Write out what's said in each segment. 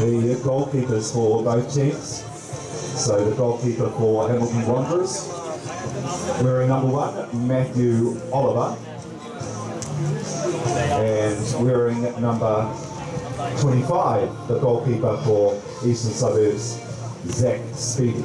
The goalkeepers for both teams. So the goalkeeper for Hamilton Wanderers, wearing number one, Matthew Oliver. And wearing number 25, the goalkeeper for Eastern Suburbs, Zach Speedy.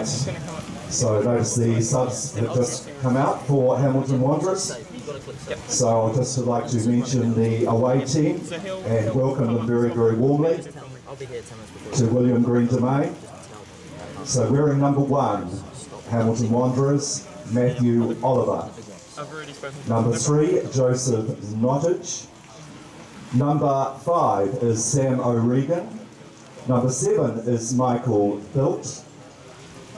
8. So those the subs that just come out for Hamilton Wanderers. So I just would like to mention the away team and welcome them very, very warmly to William Green Domain. So wearing number one, Hamilton Wanderers, Matthew Oliver. Number three, Joseph Nottage. Number five is Sam O'Regan. Number seven is Michael Bilt.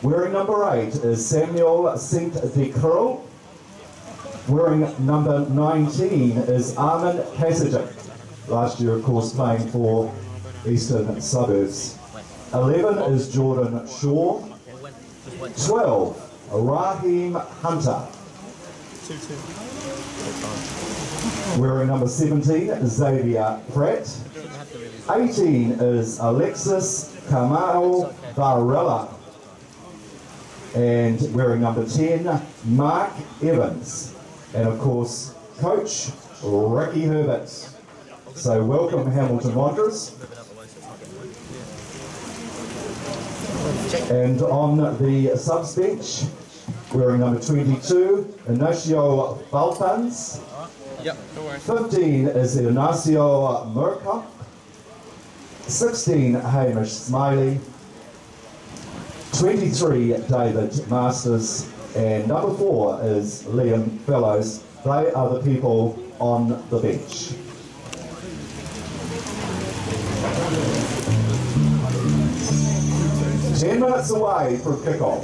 Wearing number eight is Samuel Saint de Croo. Wearing number 19 is Armin Kasajic. Last year, of course, playing for Eastern Suburbs. 11 is Jordan Shaw. Okay, when, just wait. 12, Raheem Hunter. Wearing number 17, Xavier Pratt. 18 is Alexis Kamau Varela. And wearing number 10, Mark Evans. And of course, Coach Ricky Herbert. So welcome Hamilton Wanderers. And on the subs bench, wearing number 22, Ignacio Balfans. Yep, 15 is Ignacio Murkoff. 16, Hamish Smiley. 23, David Masters. And number 4 is Liam Fellows. They are the people on the bench. Ten minutes away from kickoff.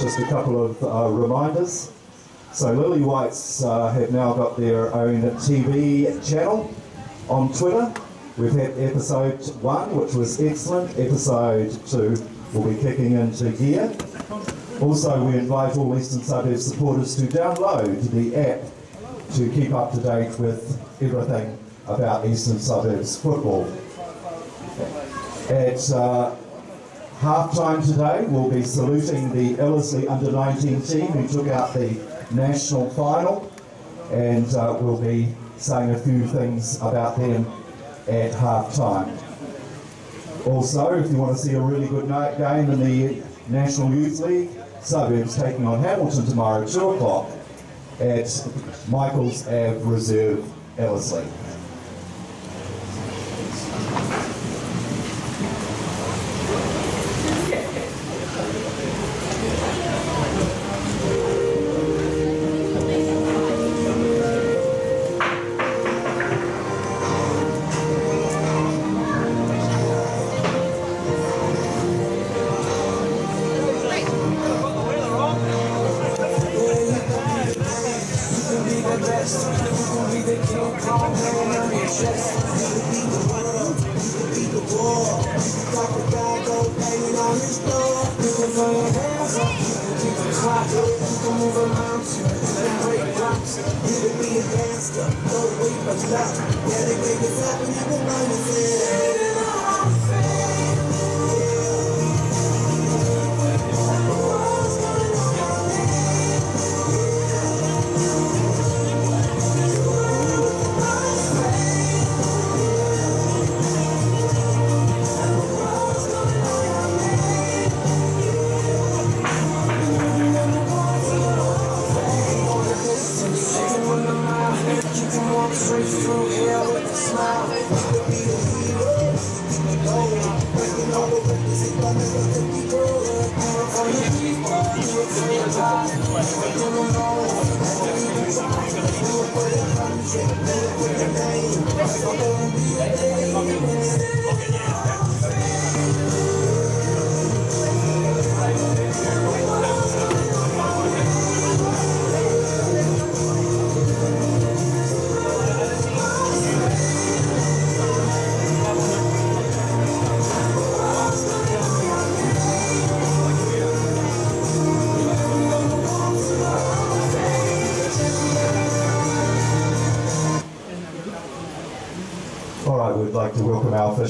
Just a couple of uh, reminders. So Lily Whites uh, have now got their own TV channel on Twitter. We've had episode one, which was excellent. Episode two will be kicking into gear. Also, we invite all Eastern Suburbs supporters to download the app to keep up to date with everything about Eastern Suburbs football. At uh, Half-time today, we'll be saluting the Ellerslie under-19 team who took out the national final, and uh, we'll be saying a few things about them at half-time. Also, if you want to see a really good night game in the National Youth League, Suburbs taking on Hamilton tomorrow at 2 o'clock at Michael's Ave Reserve, Ellerslie. Yeah.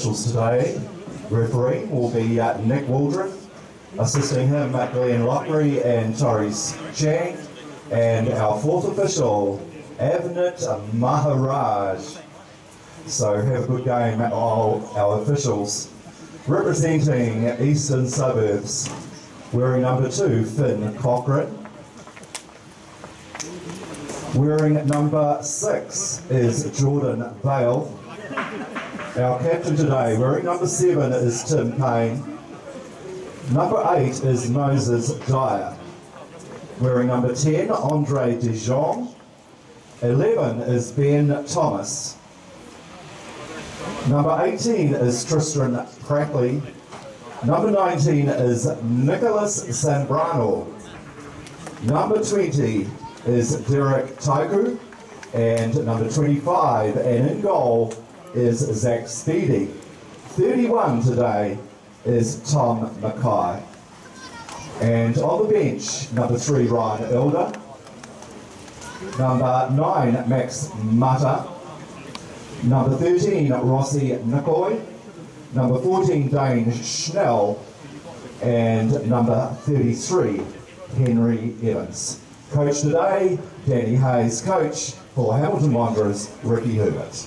Officials today. Refereeing will be uh, Nick Waldron, assisting him uh, Glenn Lockery and Torres Chang, and our fourth official, Avnit Maharaj. So have a good game, all our officials. Representing Eastern Suburbs, wearing number two, Finn Cochran. Wearing number six is Jordan Vale. Our captain today, wearing number seven, is Tim Payne. Number eight is Moses Dyer. Wearing number 10, Andre De Jong. 11 is Ben Thomas. Number 18 is Tristan Crackley. Number 19 is Nicholas Zambrano. Number 20 is Derek Tieku. And number 25, and in goal, is Zach Speedy. 31 today is Tom Mackay. And on the bench, number three, Ryan Elder. Number nine, Max Mutter. Number 13, Rossi Nicoy. Number 14, Dane Schnell. And number 33, Henry Evans. Coach today, Danny Hayes. Coach for Hamilton Wanderers, Ricky Herbert.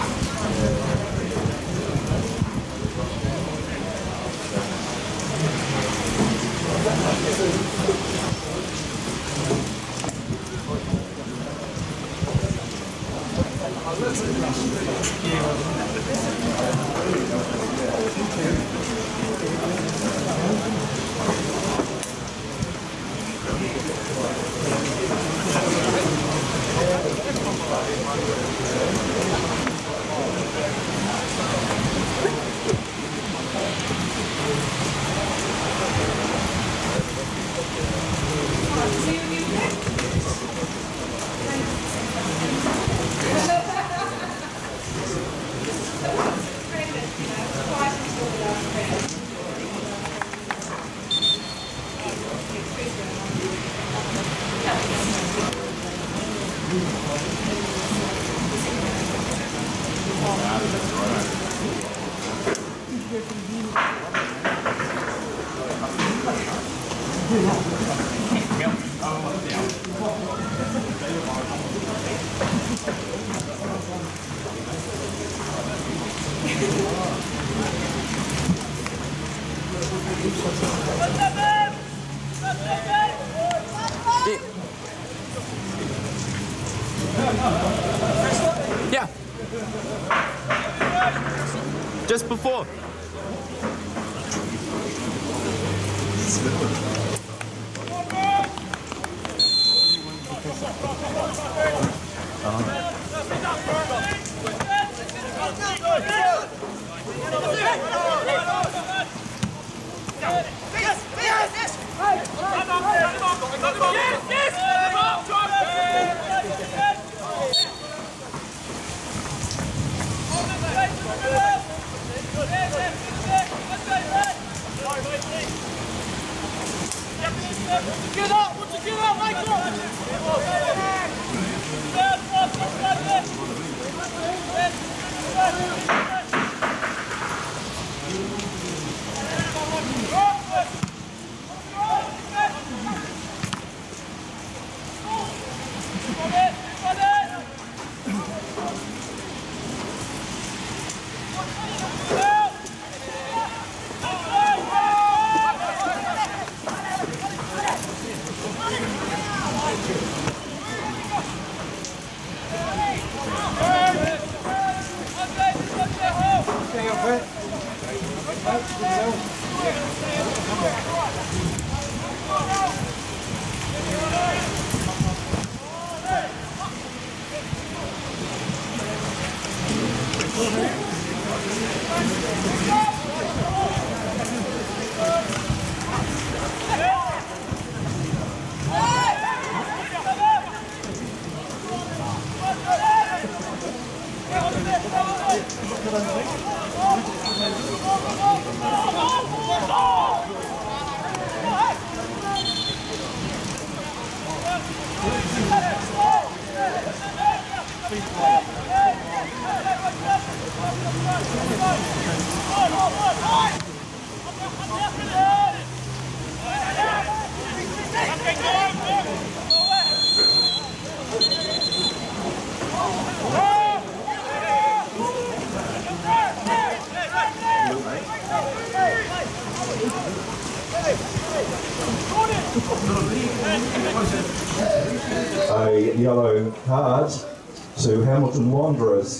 Yeah.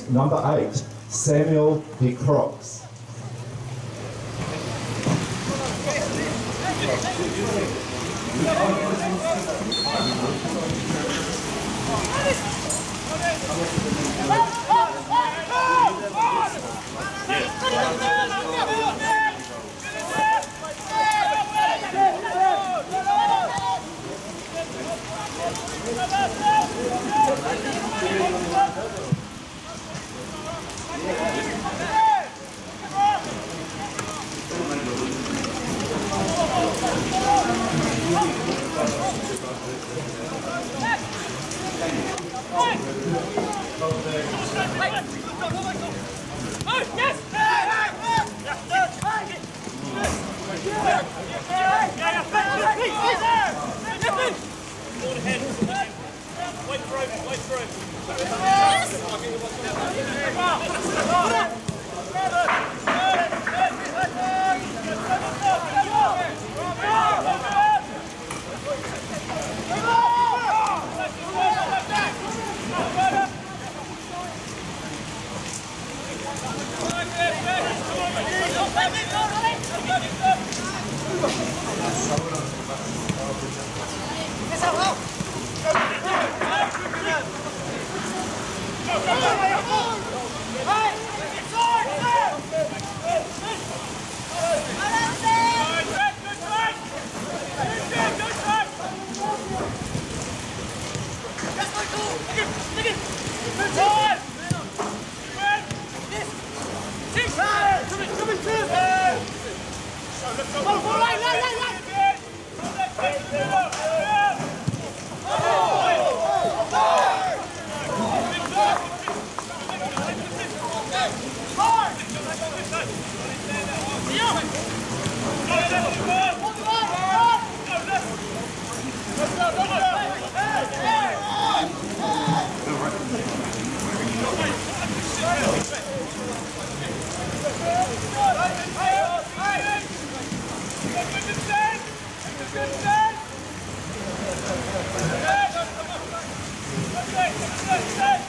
number eight, Samuel de Bravo! Let's go! Hard! Let's go!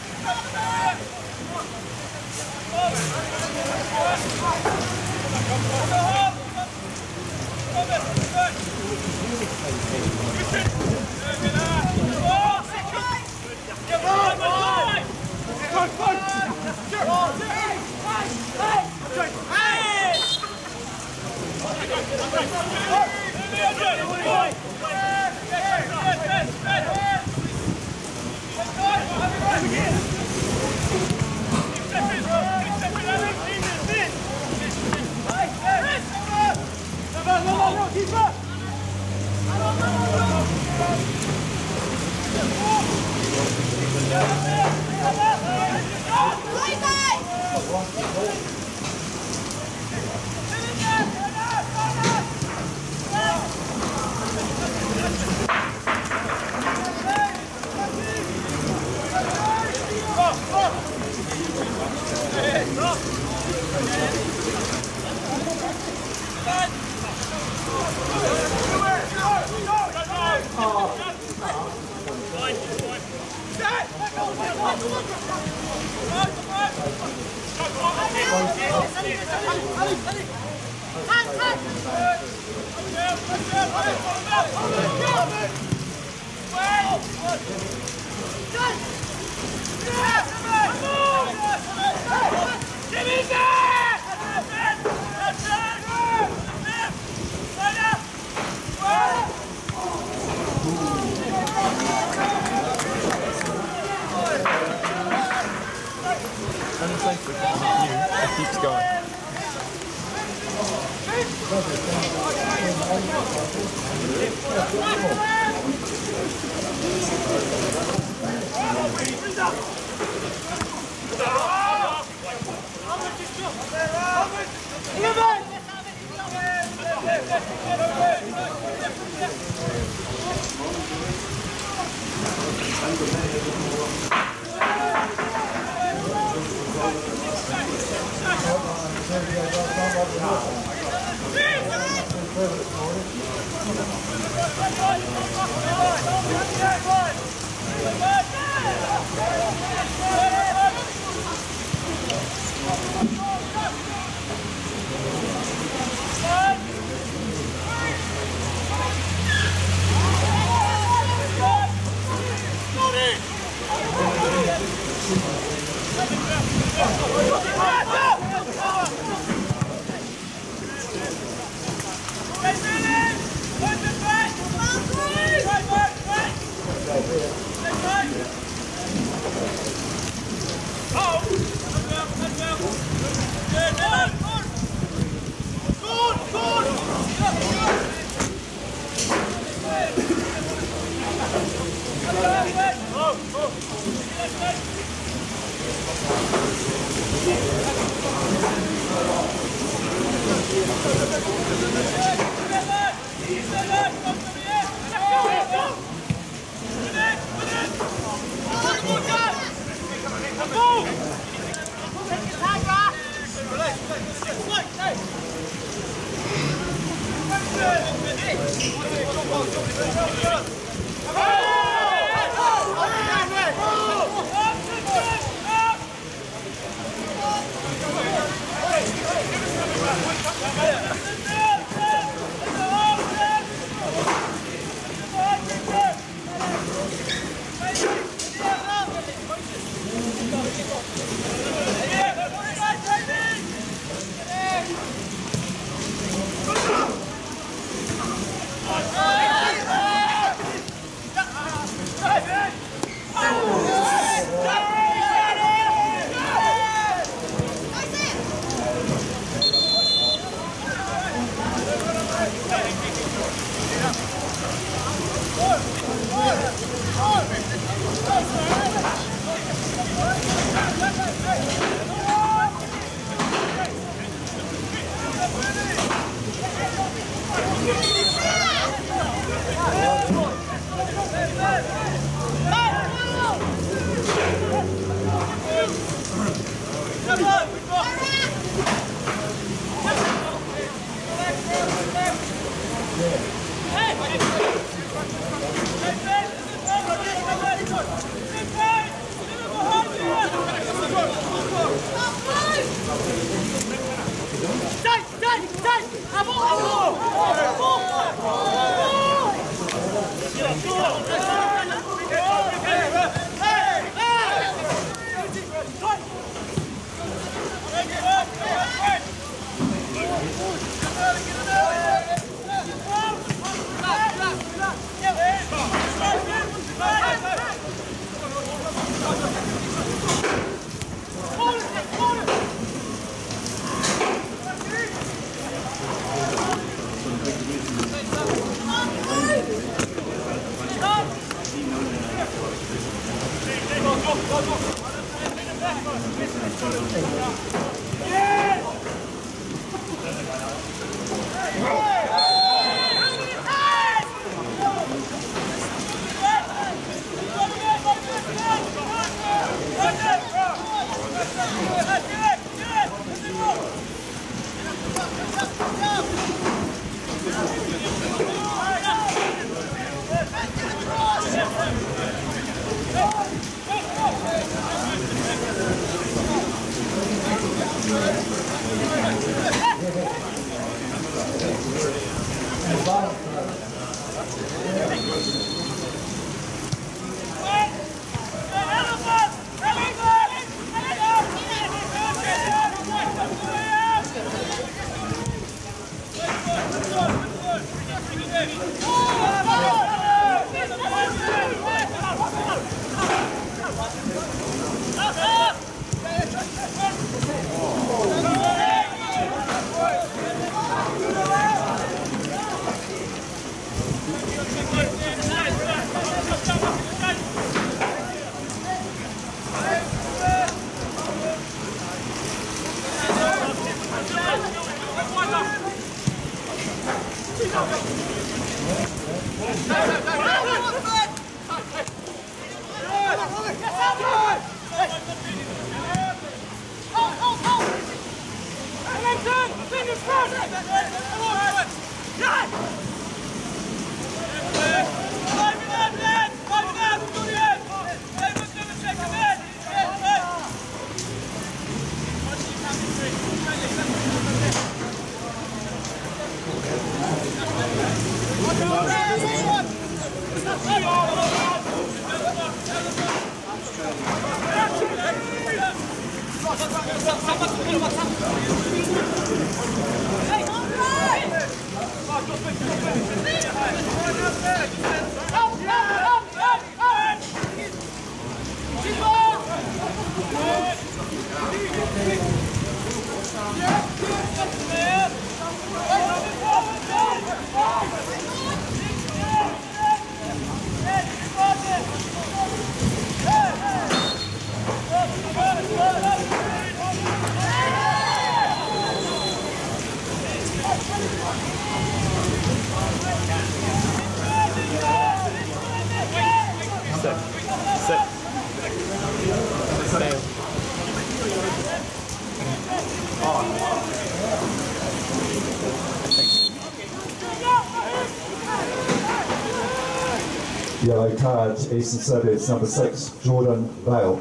Yellow Eastern Suburbs, number six, Jordan Vale.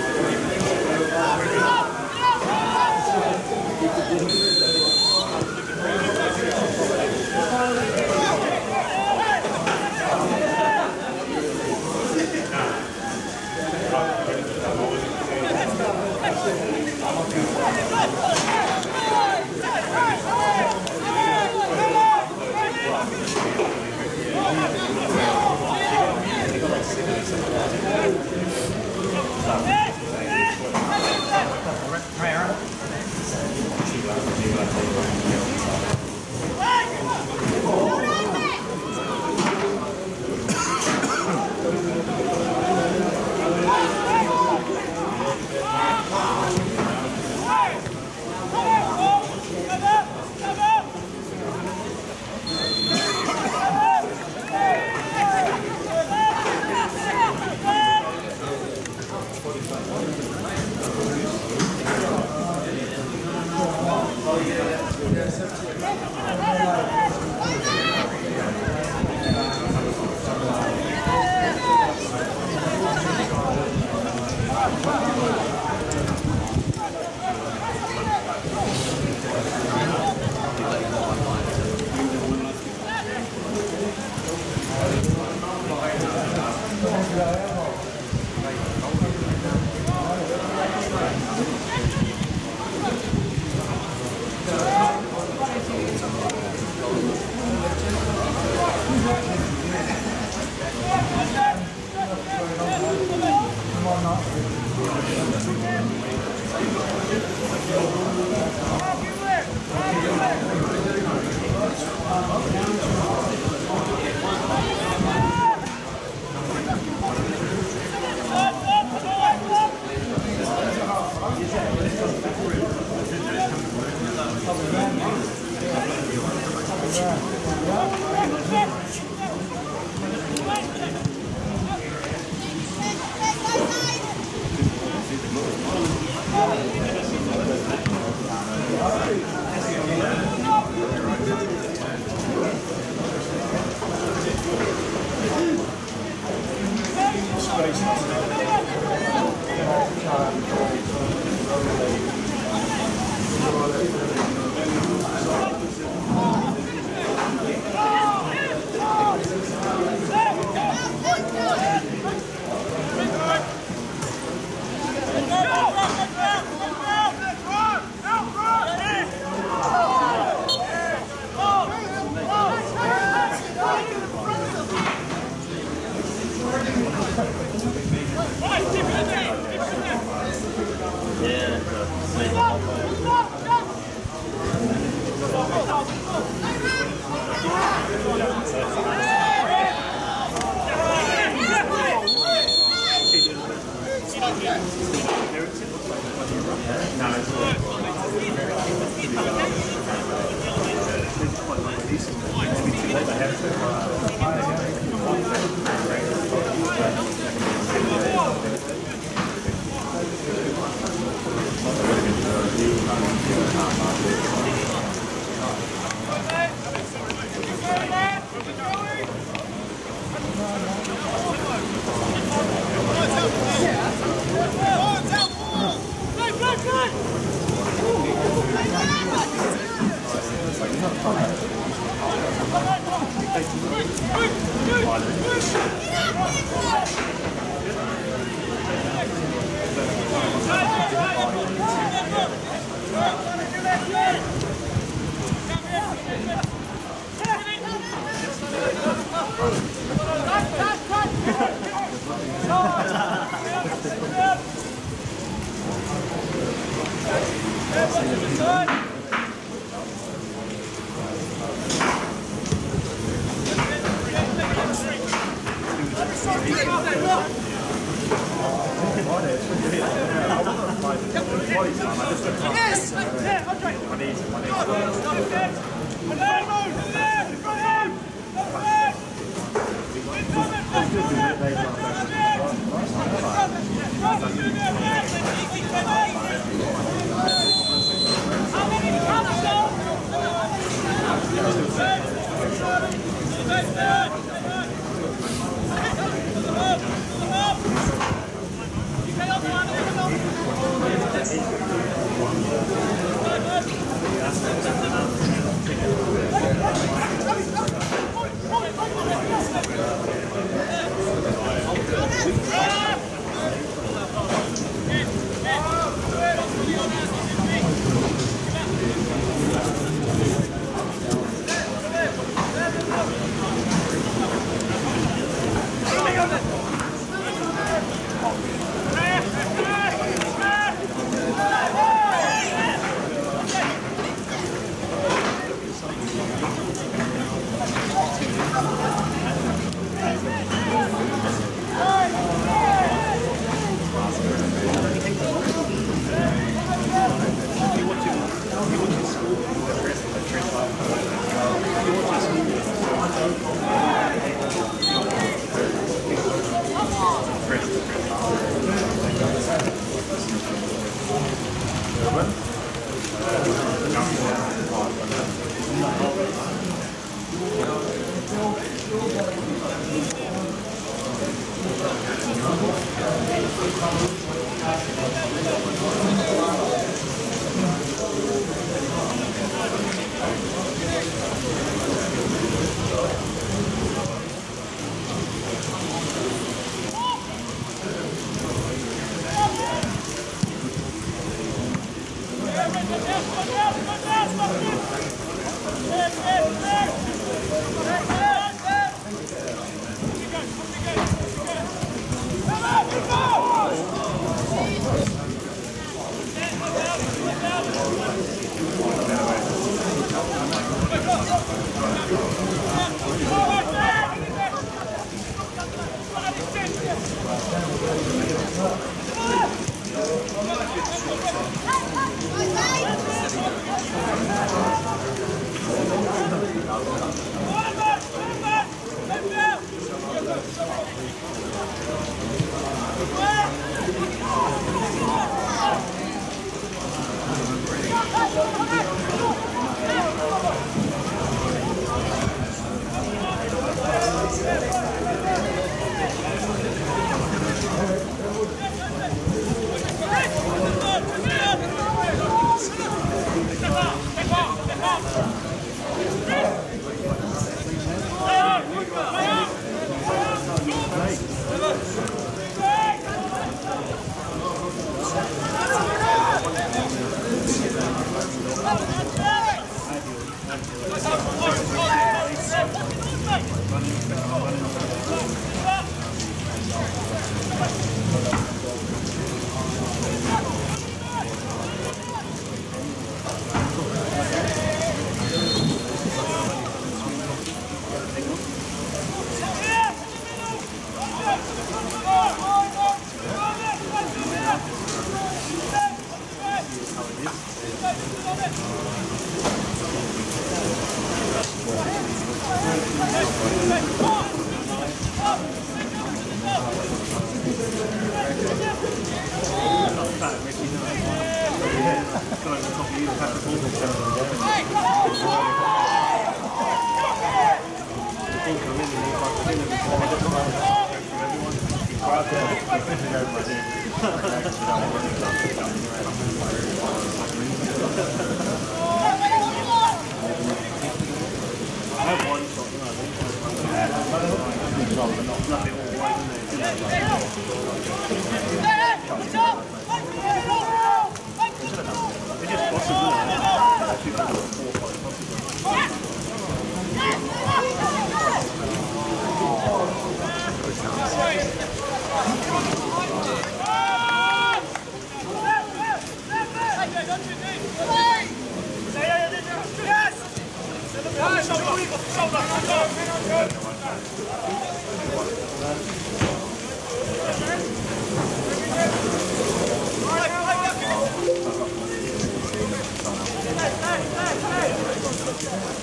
Ben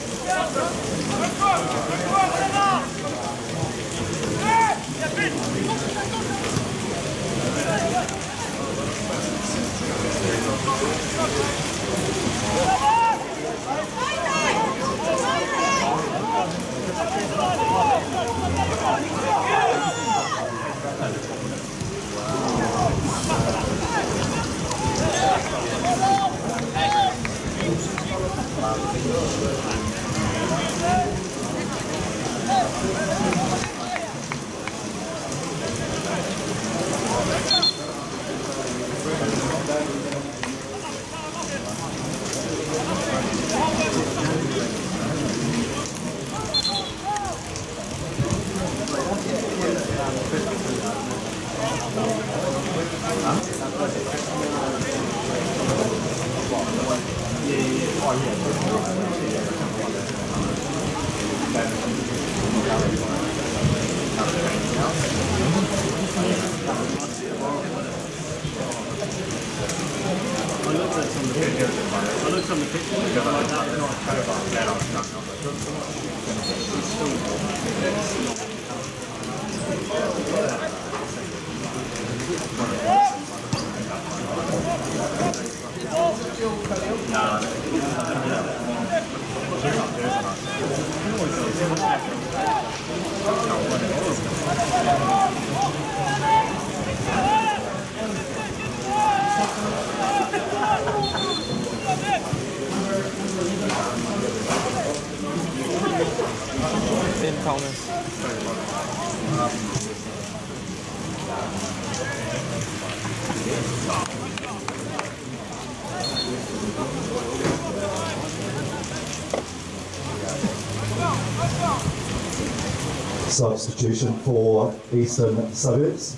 Substitution for Eastern Suburbs.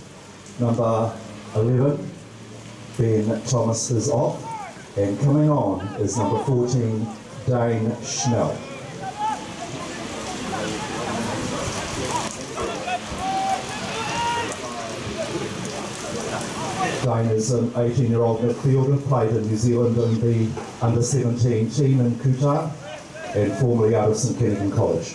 Number 11, Ben Thomas is off. And coming on is number 14, Dane Schnell. Dane is an 18-year-old midfielder, played in New Zealand in the under-17 team in Qatar. and formerly out of St Kentigern College.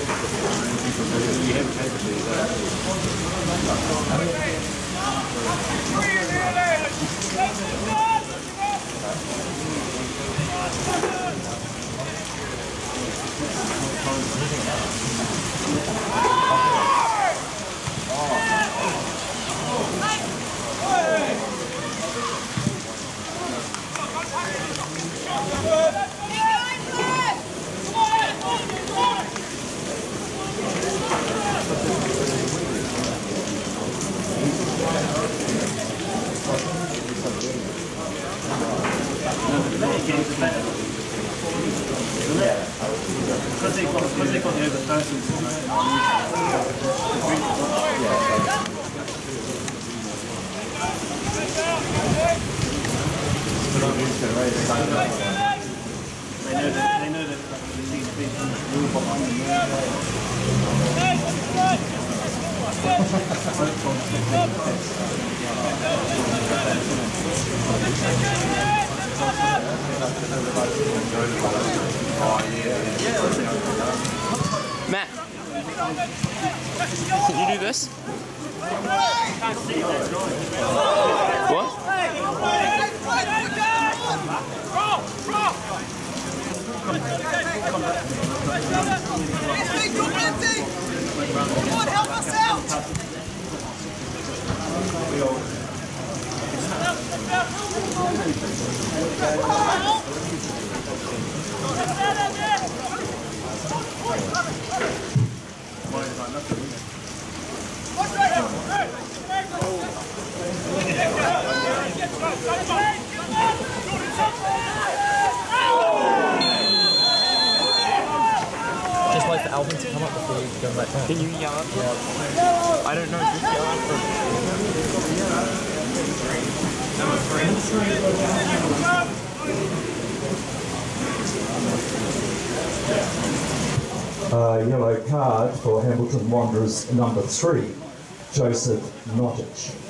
Good. Because they've got, because they've got the over 30s, they know that, they know that they need to be behind. Matt, can you do this? Come on, help us out! Just wait for Alvin to come up before you go back down. Can you yell them? I don't know, just yell at them. Uh, yellow card for Hamilton Wanderers number three, Joseph Nottage.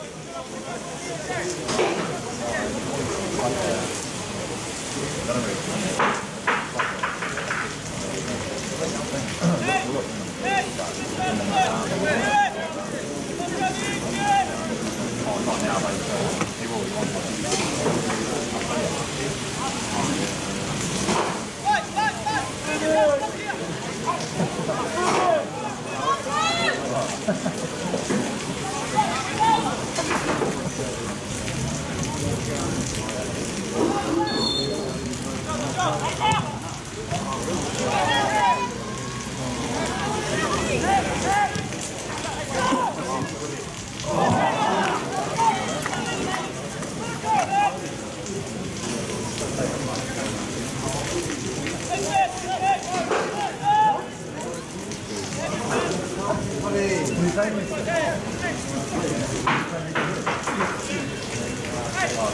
Can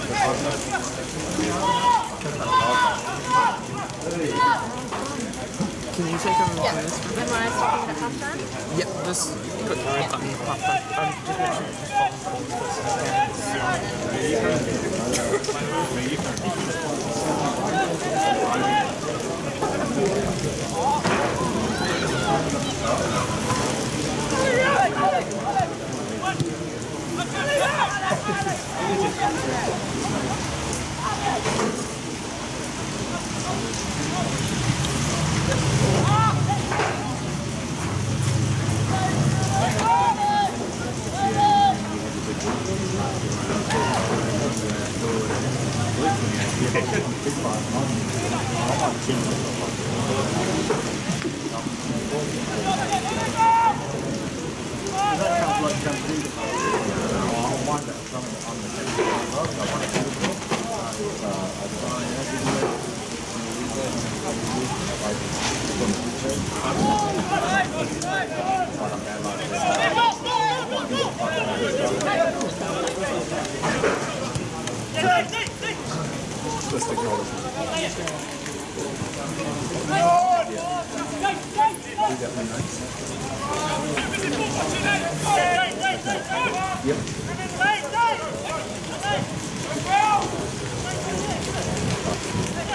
you take over yeah. this? I start at halftime? Yeah, just put the red button at halftime. I'm That's how blood comes into Yep.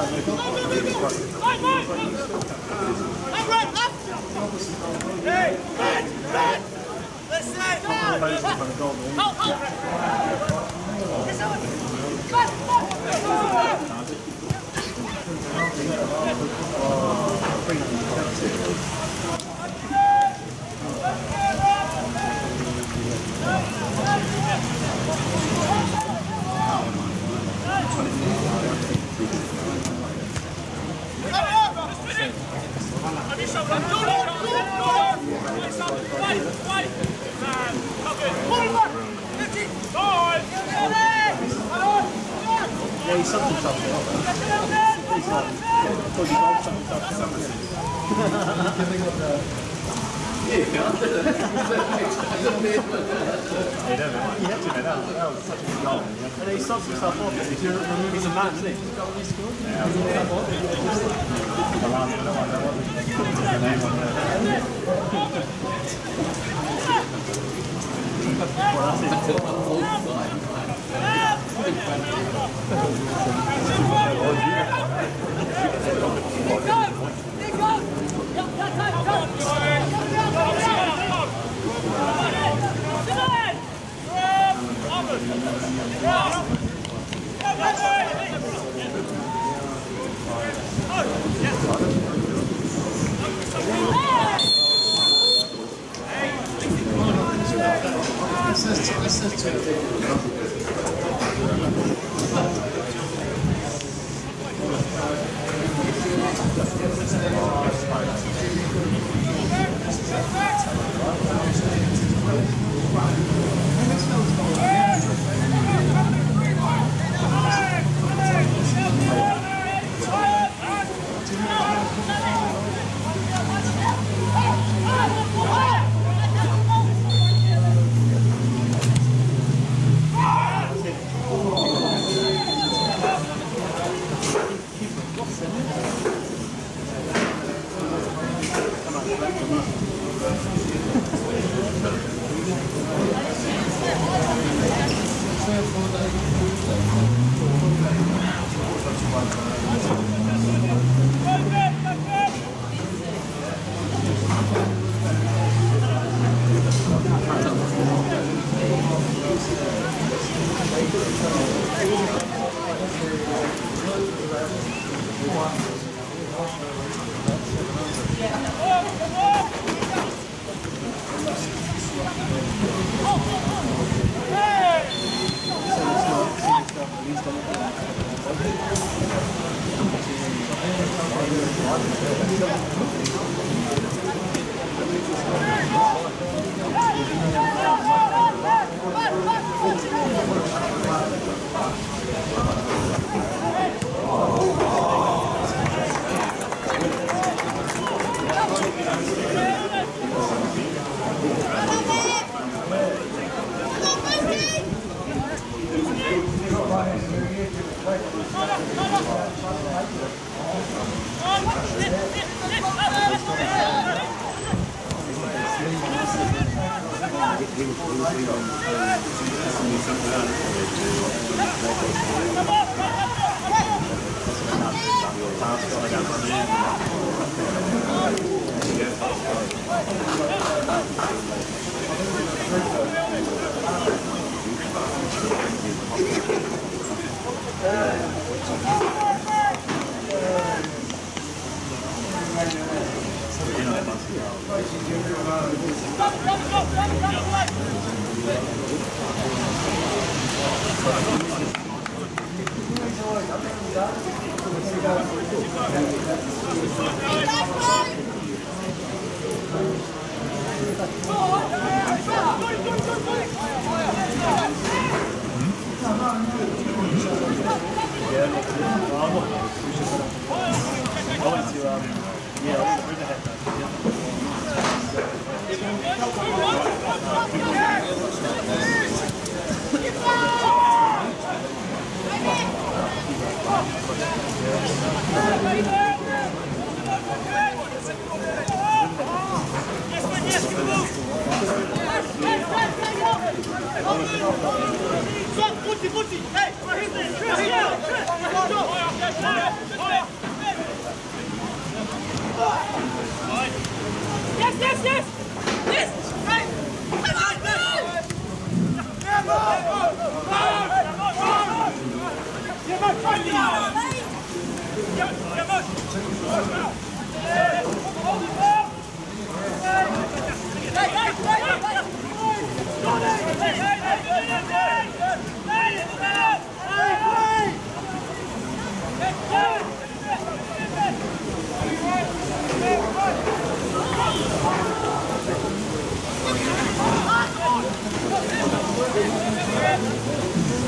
Thank you. I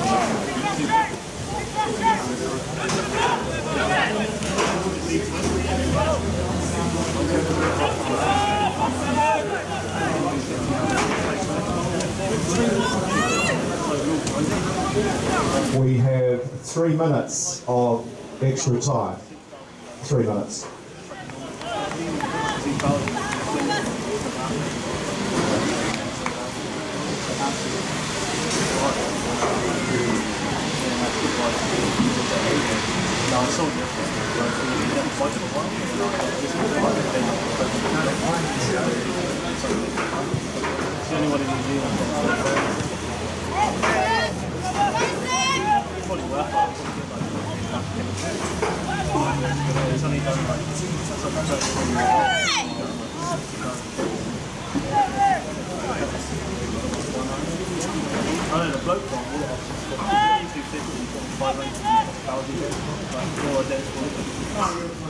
Oh! We have three minutes of extra time. Three minutes. It's the only one in New Zealand. Probably worth it. It's only done like I know the bloke one, what else? 250, 500, 1,000, like more identical.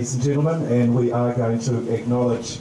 ladies and gentlemen, and we are going to acknowledge